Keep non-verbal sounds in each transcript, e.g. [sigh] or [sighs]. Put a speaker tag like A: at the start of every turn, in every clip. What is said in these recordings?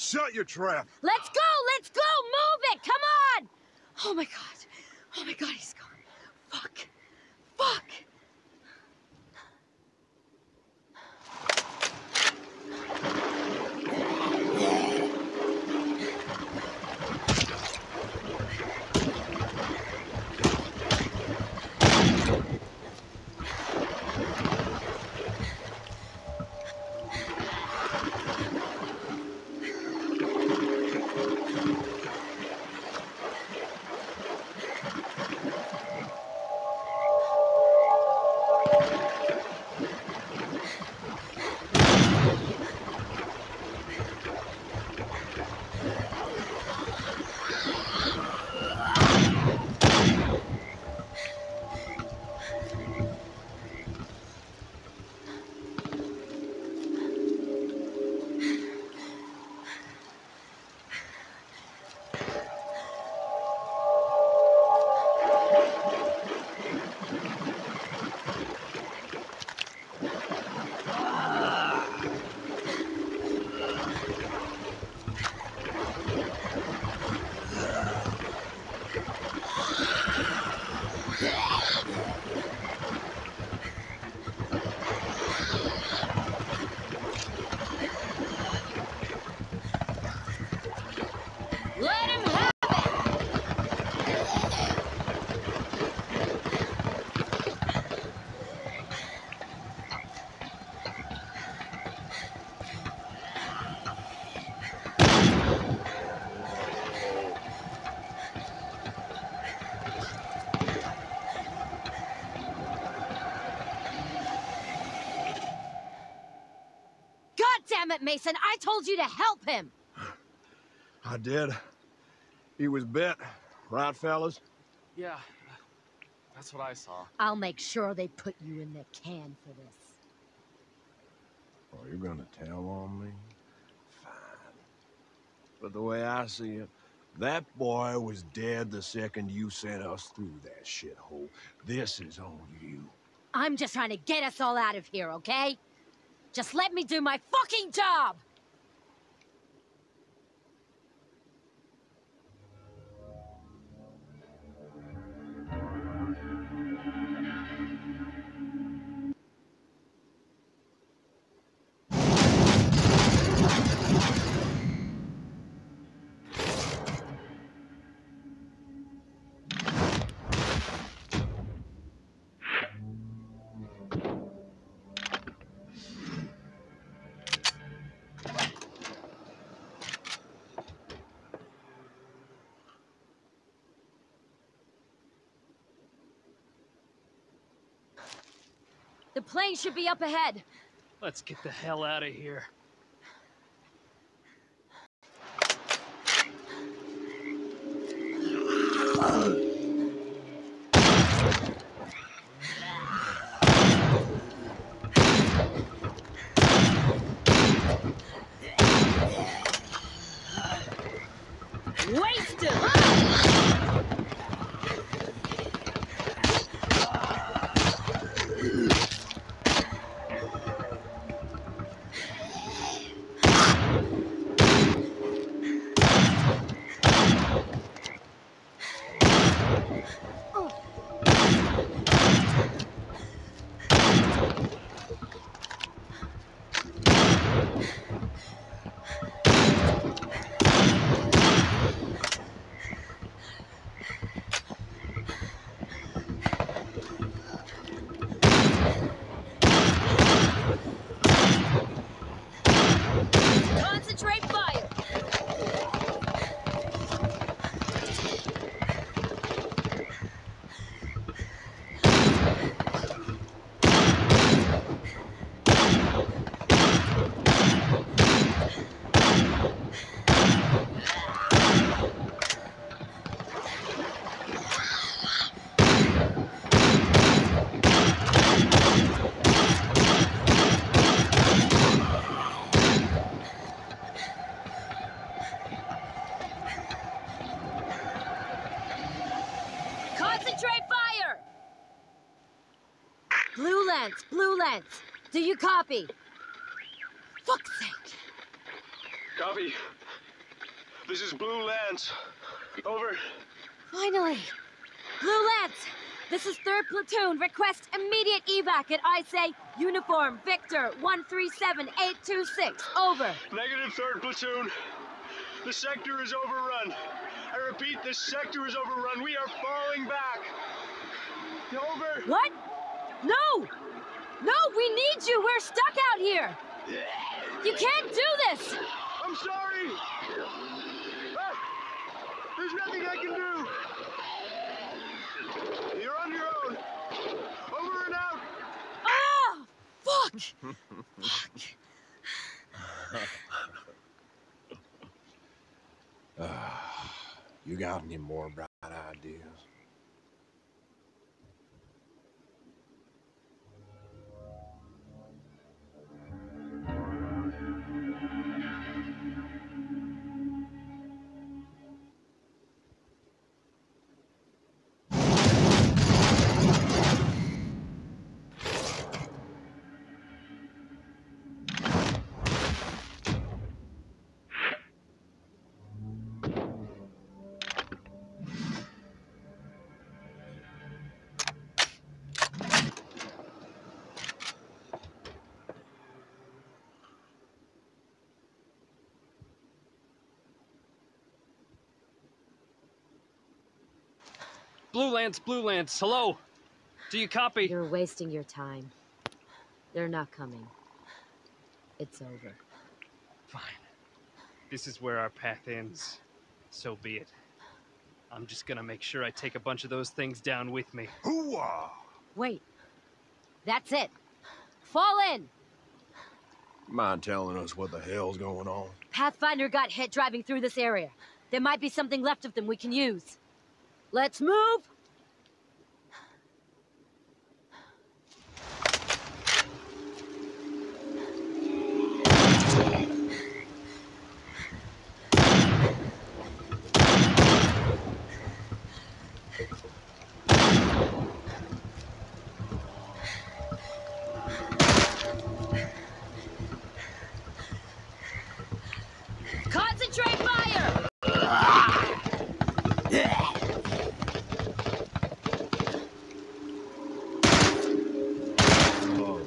A: Shut your trap.
B: Let's go! Let's go! Move it! Come on! Oh my god. Oh my god, he's gone. Fuck. Fuck. Damn it, Mason! I told you to help him!
A: I did. He was bit. Right, fellas?
C: Yeah, that's what I saw.
B: I'll make sure they put you in the can for this.
A: Oh, you're gonna tell on me? Fine. But the way I see it, that boy was dead the second you sent us through that shithole. This is on you.
B: I'm just trying to get us all out of here, okay? Just let me do my fucking job! The plane should be up ahead.
C: Let's get the hell out of here.
B: Do you copy? Fuck's sake.
C: Copy.
A: This is Blue Lance. Over.
B: Finally! Blue Lance! This is 3rd Platoon. Request immediate evac at I say Uniform Victor 137826. Over.
A: Negative, 3rd Platoon. The sector is overrun. I repeat, the sector is overrun. We are falling back. Over.
B: What? No! No, we need you! We're stuck out here! You can't do this!
A: I'm sorry. Ah, there's nothing I can do. You're on your own. Over and out. [sighs]
B: Ah! Fuck! Fuck.
A: You got any more bright ideas?
C: Blue Lance, Blue Lance, hello. Do you copy?
B: You're wasting your time. They're not coming. It's over.
C: Fine. This is where our path ends. So be it. I'm just gonna make sure I take a bunch of those things down with me.
A: Hooah!
B: Wait. That's it. Fall in!
A: Mind telling us what the hell's going on?
B: Pathfinder got hit driving through this area. There might be something left of them we can use. Let's move! Concentrate fire!
A: Oh.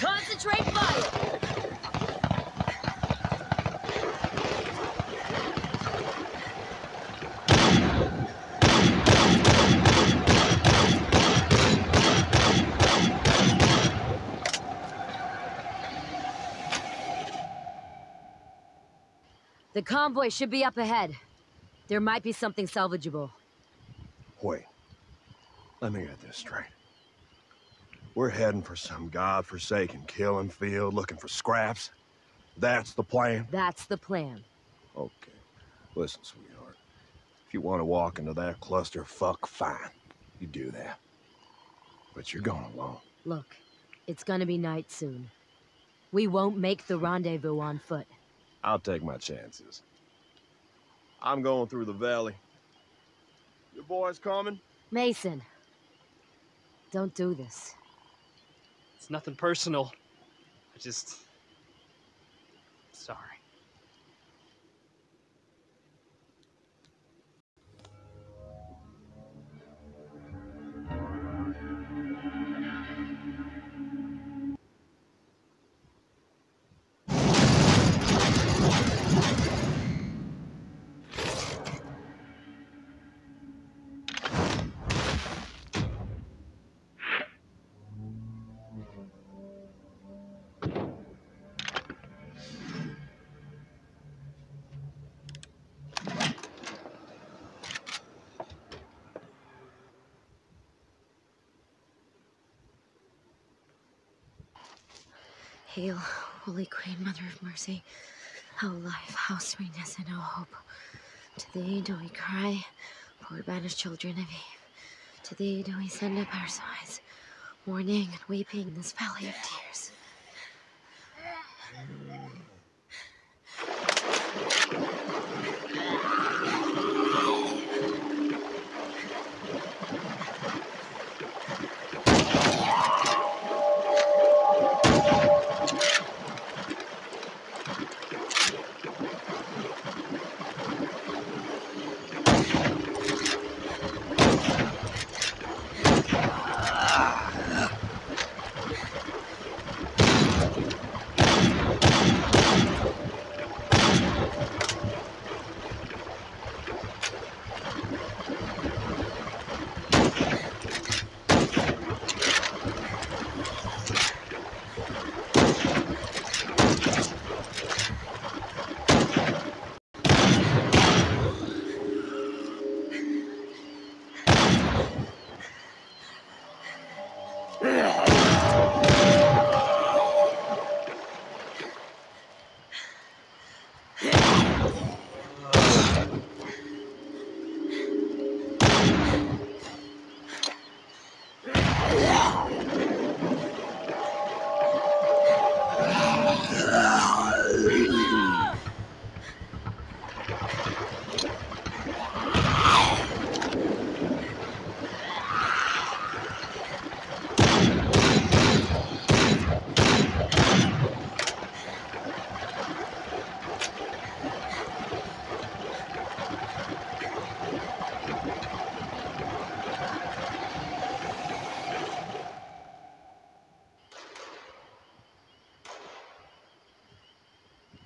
B: Concentrate fire! The convoy should be up ahead. There might be something salvageable.
A: Wait. Let me get this straight. We're heading for some godforsaken killing field looking for scraps. That's the plan?
B: That's the plan.
A: Okay. Listen, sweetheart. If you want to walk into that cluster, fuck, fine. You do that. But you're going alone.
B: Look, it's gonna be night soon. We won't make the rendezvous on foot.
A: I'll take my chances. I'm going through the valley. Your boys coming?
B: Mason, don't do this.
C: It's nothing personal. I just. Sorry.
B: Hail, Holy Queen, Mother of Mercy, how life, how sweetness, and how hope. To thee do we cry, poor banished children of Eve. To thee do we send up our sighs, mourning and weeping in this valley of tears.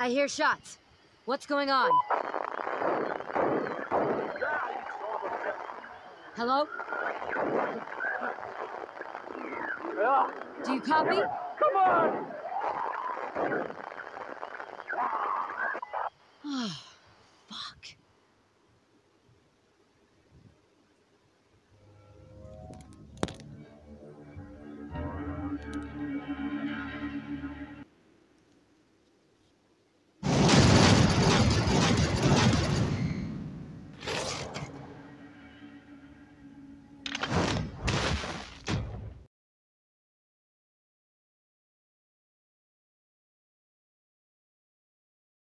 B: I hear shots. What's going on? Hello? Do you copy? Come on!